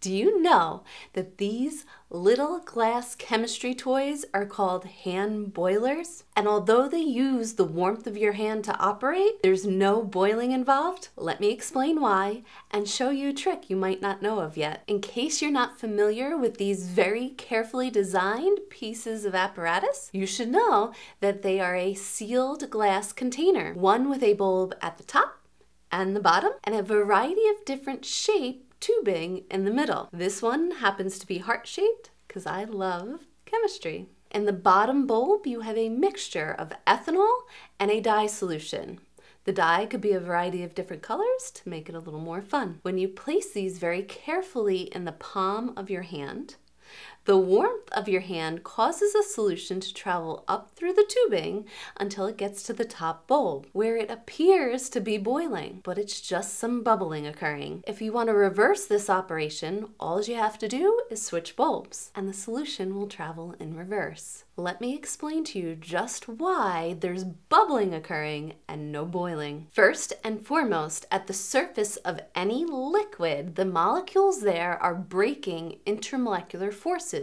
Do you know that these little glass chemistry toys are called hand boilers? And although they use the warmth of your hand to operate, there's no boiling involved? Let me explain why and show you a trick you might not know of yet. In case you're not familiar with these very carefully designed pieces of apparatus, you should know that they are a sealed glass container, one with a bulb at the top and the bottom, and a variety of different shapes tubing in the middle. This one happens to be heart-shaped because I love chemistry. In the bottom bulb, you have a mixture of ethanol and a dye solution. The dye could be a variety of different colors to make it a little more fun. When you place these very carefully in the palm of your hand, the warmth of your hand causes a solution to travel up through the tubing until it gets to the top bulb, where it appears to be boiling, but it's just some bubbling occurring. If you want to reverse this operation, all you have to do is switch bulbs, and the solution will travel in reverse. Let me explain to you just why there's bubbling occurring and no boiling. First and foremost, at the surface of any liquid, the molecules there are breaking intermolecular forces,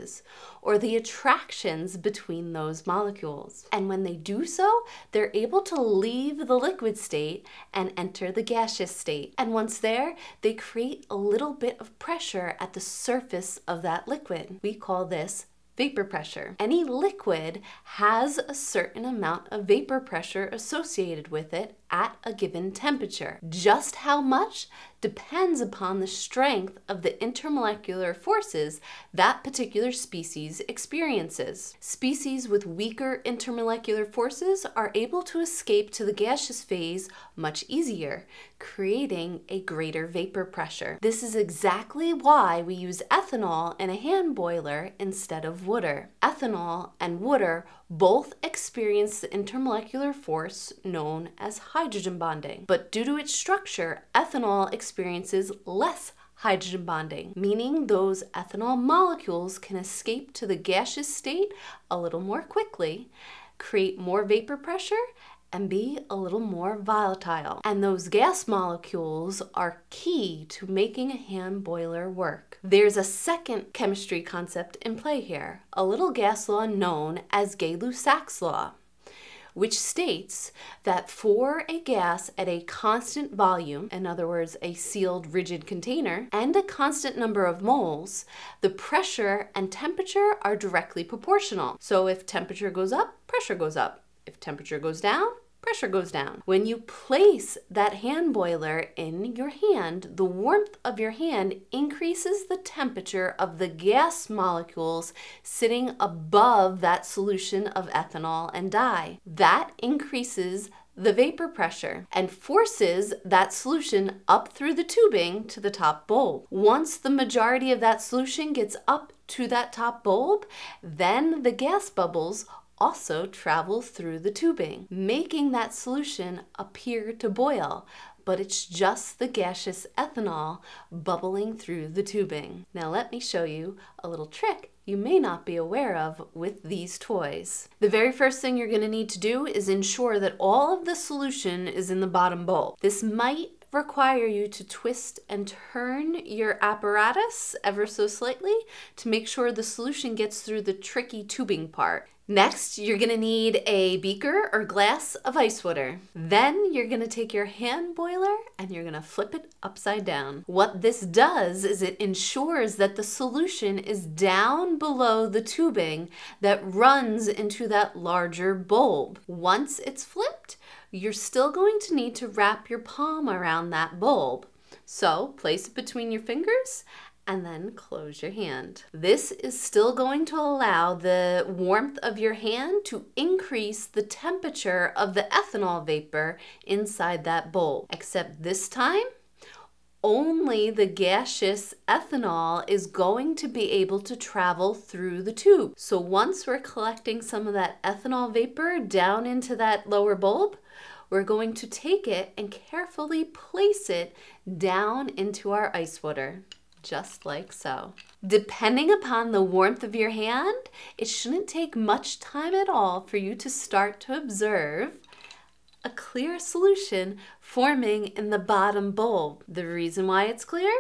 or the attractions between those molecules. And when they do so, they're able to leave the liquid state and enter the gaseous state. And once there, they create a little bit of pressure at the surface of that liquid. We call this vapor pressure. Any liquid has a certain amount of vapor pressure associated with it at a given temperature. Just how much depends upon the strength of the intermolecular forces that particular species experiences. Species with weaker intermolecular forces are able to escape to the gaseous phase much easier, creating a greater vapor pressure. This is exactly why we use ethanol in a hand boiler instead of water. Ethanol and water both experience the intermolecular force known as hydrogen bonding. But due to its structure, ethanol experiences less hydrogen bonding, meaning those ethanol molecules can escape to the gaseous state a little more quickly, create more vapor pressure, and be a little more volatile. And those gas molecules are key to making a hand boiler work. There's a second chemistry concept in play here, a little gas law known as Gay-Lussac's law which states that for a gas at a constant volume, in other words, a sealed rigid container, and a constant number of moles, the pressure and temperature are directly proportional. So if temperature goes up, pressure goes up. If temperature goes down, pressure goes down. When you place that hand boiler in your hand, the warmth of your hand increases the temperature of the gas molecules sitting above that solution of ethanol and dye. That increases the vapor pressure and forces that solution up through the tubing to the top bulb. Once the majority of that solution gets up to that top bulb, then the gas bubbles also travel through the tubing, making that solution appear to boil, but it's just the gaseous ethanol bubbling through the tubing. Now let me show you a little trick you may not be aware of with these toys. The very first thing you're going to need to do is ensure that all of the solution is in the bottom bowl. This might require you to twist and turn your apparatus ever so slightly to make sure the solution gets through the tricky tubing part. Next, you're gonna need a beaker or glass of ice water. Then you're gonna take your hand boiler and you're gonna flip it upside down. What this does is it ensures that the solution is down below the tubing that runs into that larger bulb. Once it's flipped, you're still going to need to wrap your palm around that bulb. So place it between your fingers and then close your hand. This is still going to allow the warmth of your hand to increase the temperature of the ethanol vapor inside that bowl. Except this time, only the gaseous ethanol is going to be able to travel through the tube. So once we're collecting some of that ethanol vapor down into that lower bulb, we're going to take it and carefully place it down into our ice water just like so. Depending upon the warmth of your hand, it shouldn't take much time at all for you to start to observe a clear solution forming in the bottom bulb. The reason why it's clear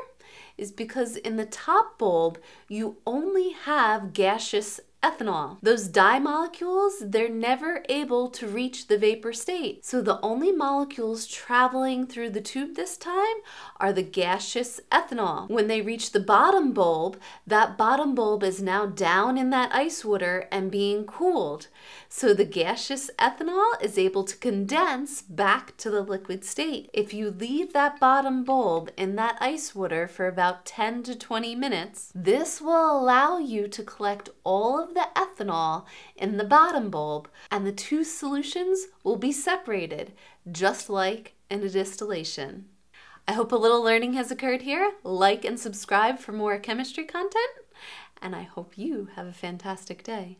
is because in the top bulb, you only have gaseous ethanol. Those dye molecules, they're never able to reach the vapor state. So the only molecules traveling through the tube this time are the gaseous ethanol. When they reach the bottom bulb, that bottom bulb is now down in that ice water and being cooled. So the gaseous ethanol is able to condense back to the liquid state. If you leave that bottom bulb in that ice water for about 10 to 20 minutes, this will allow you to collect all of the ethanol in the bottom bulb and the two solutions will be separated, just like in a distillation. I hope a little learning has occurred here. Like and subscribe for more chemistry content, and I hope you have a fantastic day.